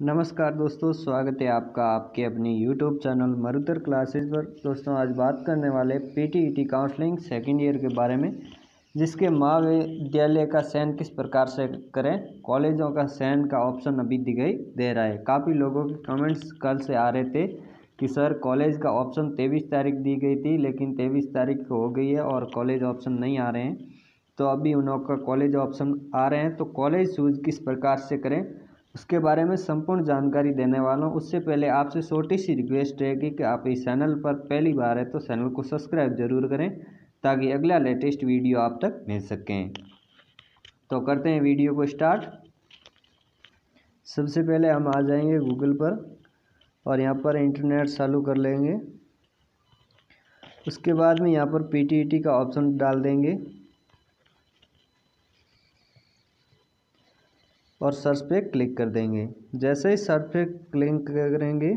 नमस्कार दोस्तों, स्वागत है आपका आपके अपनी यूट्यूब चैनल मरुतर क्लासेस पर। दोस्तों, आज बात करने वाले पीटीईटी काउंसलिंग सेकेंड ईयर के बारे में, जिसके महाविद्यालय का चयन किस प्रकार से करें, कॉलेजों का चयन का ऑप्शन अभी दिखाई दे रहा है। काफ़ी लोगों के कमेंट्स कल से आ रहे थे कि, सर, कॉलेज का ऑप्शन तेईस तारीख दी गई थी, लेकिन तेईस तारीख हो गई है और कॉलेज ऑप्शन नहीं आ रहे हैं। तो अभी उन लोग का कॉलेज ऑप्शन आ रहे हैं तो कॉलेज चूज़ किस प्रकार से करें उसके बारे में संपूर्ण जानकारी देने वाला हूँ। उससे पहले आपसे छोटी सी रिक्वेस्ट रहेगी कि आप इस चैनल पर पहली बार है तो चैनल को सब्सक्राइब ज़रूर करें ताकि अगला लेटेस्ट वीडियो आप तक मिल सकें। तो करते हैं वीडियो को स्टार्ट। सबसे पहले हम आ जाएँगे गूगल पर और यहाँ पर इंटरनेट चालू कर लेंगे। उसके बाद में यहाँ पर पीटीईटी का ऑप्शन डाल देंगे। और सर्च पे क्लिक कर देंगे। जैसे ही सर्च पे क्लिक करेंगे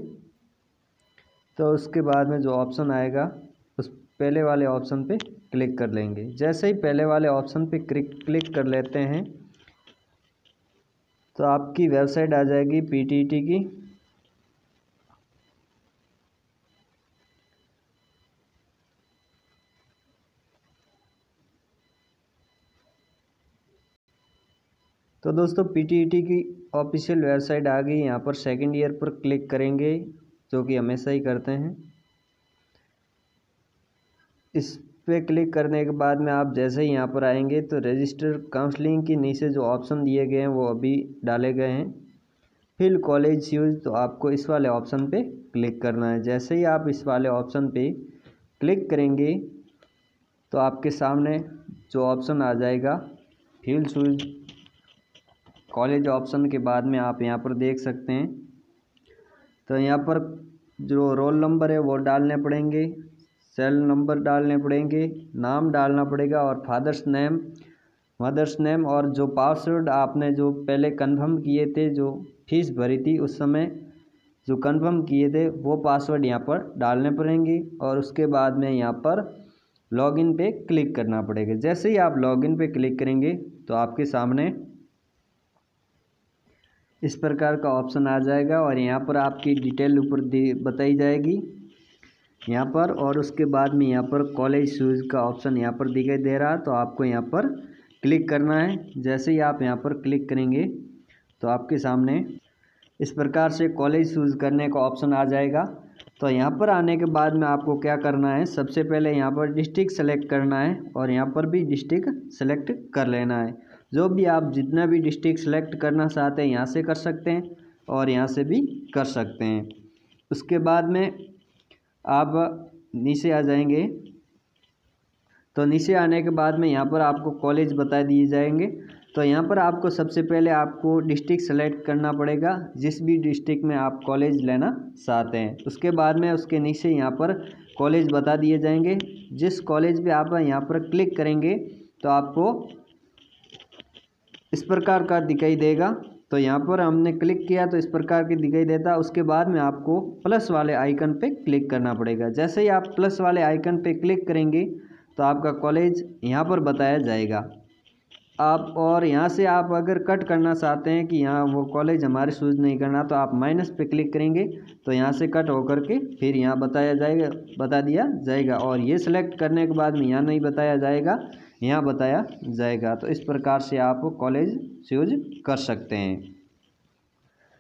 तो उसके बाद में जो ऑप्शन आएगा, उस पहले वाले ऑप्शन पे क्लिक कर लेंगे। जैसे ही पहले वाले ऑप्शन पे क्लिक क्लिक कर लेते हैं तो आपकी वेबसाइट आ जाएगी पीटीटी की। तो दोस्तों पीटीईटी की ऑफिशियल वेबसाइट आ गई यहाँ पर सेकंड ईयर पर क्लिक करेंगे, जो कि हमेशा ही करते हैं। इस पे क्लिक करने के बाद में आप जैसे ही यहाँ पर आएँगे तो रजिस्टर काउंसलिंग के नीचे जो ऑप्शन दिए गए हैं, वो अभी डाले गए हैं। फिल कॉलेज यूज़ तो आपको इस वाले ऑप्शन पे क्लिक करना है। जैसे ही आप इस वाले ऑप्शन पे क्लिक करेंगे तो आपके सामने जो ऑप्शन आ जाएगा फिल शूज़ कॉलेज ऑप्शन के बाद में आप यहाँ पर देख सकते हैं। तो यहाँ पर जो रोल नंबर है वो डालने पड़ेंगे, सेल नंबर डालने पड़ेंगे, नाम डालना पड़ेगा और फादर्स नेम, मदर्स नेम और जो पासवर्ड आपने जो पहले कंफर्म किए थे जो फ़ीस भरी थी उस समय जो कंफर्म किए थे वो पासवर्ड यहाँ पर डालने पड़ेंगे और उसके बाद में यहाँ पर लॉगिन पे क्लिक करना पड़ेगा। जैसे ही आप लॉगिन पे क्लिक करेंगे तो आपके सामने इस प्रकार का ऑप्शन आ जाएगा और यहाँ पर आपकी डिटेल ऊपर दी, बताई जाएगी। यहाँ पर और उसके बाद में यहाँ पर कॉलेज शूज़ का ऑप्शन यहाँ पर दिखाई दे रहा तो आपको यहाँ पर क्लिक करना है। जैसे ही आप यहाँ पर क्लिक करेंगे तो आपके सामने इस प्रकार से कॉलेज शूज़ करने का ऑप्शन आ जाएगा। तो यहाँ पर आने के बाद में आपको क्या करना है, सबसे पहले यहाँ पर डिस्ट्रिक्ट सेलेक्ट करना है और यहाँ पर भी डिस्ट्रिक्ट सेलेक्ट कर लेना है। जो भी आप जितना भी डिस्ट्रिक्ट सेलेक्ट करना चाहते हैं, यहाँ से कर सकते हैं और यहाँ से भी कर सकते हैं। उसके बाद में आप नीचे आ जाएँगे। तो नीचे आने के बाद में यहाँ पर आपको कॉलेज बता दिए जाएँगे। तो यहाँ पर आपको सबसे पहले आपको डिस्ट्रिक्ट सेलेक्ट करना पड़ेगा। जिस भी डिस्ट्रिक्ट में आप कॉलेज लेना चाहते हैं। उसके बाद में उसके नीचे यहाँ पर कॉलेज बता दिए जाएँगे। जिस कॉलेज पे आप यहाँ पर क्लिक करेंगे तो आपको इस प्रकार का दिखाई देगा। तो यहाँ पर हमने क्लिक किया तो इस प्रकार की दिखाई देता उसके बाद में आपको प्लस वाले आइकन पे क्लिक करना पड़ेगा। जैसे ही आप प्लस वाले आइकन पे क्लिक करेंगे तो आपका कॉलेज यहाँ पर बताया जाएगा। आप और यहाँ से आप अगर कट करना चाहते हैं कि यहाँ वो कॉलेज हमारे सूज नहीं करना तो आप माइनस पे क्लिक करेंगे। तो यहाँ से कट होकर के फिर यहाँ बताया जाएगा, बता दिया जाएगा। और ये सिलेक्ट करने के बाद में यहाँ नहीं बताया जाएगा। यहाँ बताया जाएगा। तो इस प्रकार से आप कॉलेज यूज़ कर सकते हैं।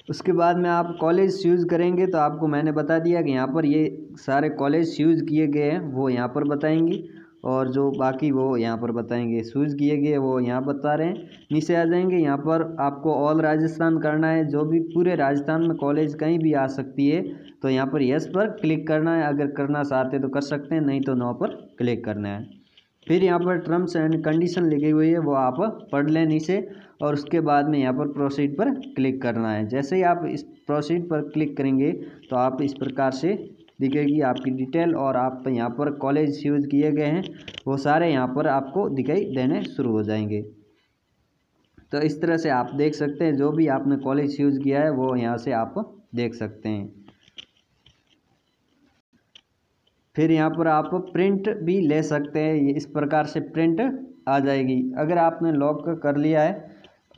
उसके बाद में आप कॉलेज यूज़ करेंगे तो आपको मैंने बता दिया कि यहाँ पर ये सारे कॉलेज यूज़ किए गए हैं, वो यहाँ पर बताएँगे। और जो बाकी वो यहाँ पर बताएँगे। शूज़ किए गए, वो यहाँ बता रहे हैं। नीचे आ जाएँगे। यहाँ पर आपको ऑल राजस्थान करना है। जो भी पूरे राजस्थान में कॉलेज कहीं भी आ सकती है तो यहाँ पर यस पर क्लिक करना है। अगर करना चाहते तो कर सकते हैं, नहीं तो नो पर क्लिक करना है। फिर यहाँ पर टर्म्स एंड कंडीशन लिखी हुई है, वो आप पढ़ लें नीचे और उसके बाद में यहाँ पर प्रोसीड पर क्लिक करना है। जैसे ही आप इस प्रोसीड पर क्लिक करेंगे तो आप इस प्रकार से दिखेगी आपकी डिटेल और आप यहाँ पर कॉलेज यूज़ किए गए हैं, वो सारे यहाँ पर आपको दिखाई देने शुरू हो जाएँगे। तो इस तरह से आप देख सकते हैं, जो भी आपने कॉलेज यूज़ किया है, वो यहाँ से आप देख सकते हैं। फिर यहाँ पर आप प्रिंट भी ले सकते हैं। ये इस प्रकार से प्रिंट आ जाएगी। अगर आपने लॉक कर लिया है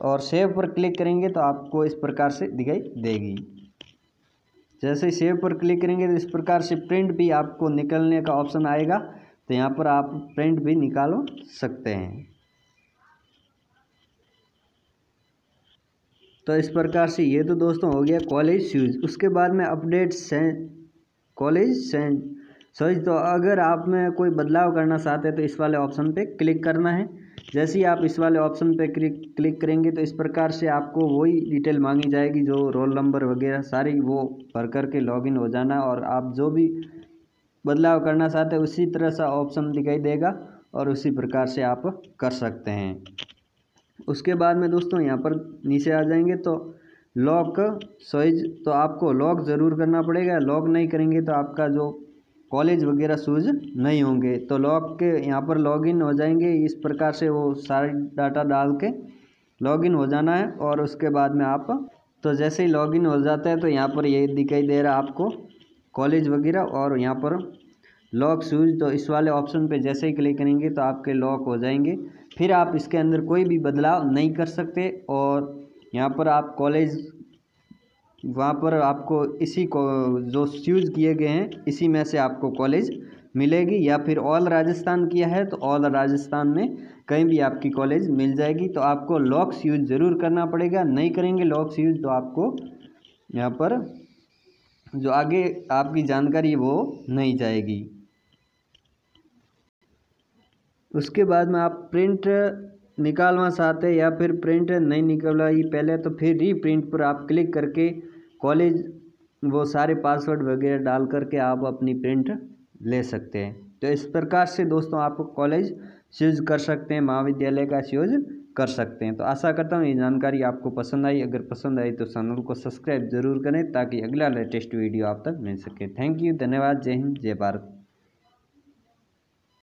और सेव पर क्लिक करेंगे तो आपको इस प्रकार से दिखाई देगी। जैसे सेव पर क्लिक करेंगे तो इस प्रकार से प्रिंट भी आपको निकलने का ऑप्शन आएगा। तो यहाँ पर आप प्रिंट भी निकालो सकते हैं। तो इस प्रकार से ये तो दोस्तों हो गया कॉलेज शूज़ उसके बाद में अपडेट सेंड कॉलेज सर्च तो अगर आप में कोई बदलाव करना चाहते हैं तो इस वाले ऑप्शन पे क्लिक करना है। जैसे ही आप इस वाले ऑप्शन पे क्लिक करेंगे तो इस प्रकार से आपको वही डिटेल मांगी जाएगी, जो रोल नंबर वगैरह सारी वो भर करके लॉगिन हो जाना, और आप जो भी बदलाव करना चाहते हैं, उसी तरह सा ऑप्शन दिखाई देगा, और उसी प्रकार से आप कर सकते हैं। उसके बाद में दोस्तों, यहाँ पर नीचे आ जाएँगे तो लॉक सोइज तो आपको लॉक ज़रूर करना पड़ेगा। लॉक नहीं करेंगे तो आपका जो कॉलेज वगैरह शूज़ नहीं होंगे। तो लॉक के यहाँ पर लॉगिन हो जाएँगे। इस प्रकार से वो सारे डाटा डाल के लॉगिन हो जाना है और उसके बाद में आप तो जैसे ही लॉगिन हो जाता है तो यहाँ पर ये दिखाई दे रहा आपको कॉलेज वगैरह और यहाँ पर लॉक शूज़ तो इस वाले ऑप्शन पे जैसे ही क्लिक करेंगे तो आपके लॉक हो जाएँगे। फिर आप इसके अंदर कोई भी बदलाव नहीं कर सकते और यहाँ पर आप कॉलेज वहाँ पर आपको इसी को, जो चूज़ किए गए हैं, इसी में से आपको कॉलेज मिलेगी या फिर ऑल राजस्थान किया है तो ऑल राजस्थान में कहीं भी आपकी कॉलेज मिल जाएगी। तो आपको लॉक्स यूज़ ज़रूर करना पड़ेगा। नहीं करेंगे लॉक्स यूज़ तो आपको यहाँ पर जो आगे आपकी जानकारी वो नहीं जाएगी। उसके बाद में आप प्रिंट निकालना चाहते या फिर प्रिंट नहीं निकलवाई पहले तो फिर रीप्रिंट पर आप क्लिक करके कॉलेज, वो सारे पासवर्ड वगैरह डाल करके आप अपनी प्रिंट ले सकते हैं। तो इस प्रकार से दोस्तों आप कॉलेज चूज़ कर सकते हैं, महाविद्यालय का चूज़ कर सकते हैं। तो आशा करता हूँ ये जानकारी आपको पसंद आई। अगर पसंद आई तो चैनल को सब्सक्राइब ज़रूर करें ताकि अगला लेटेस्ट वीडियो आप तक मिल सके। थैंक यू धन्यवाद। जय हिंद, जय भारत।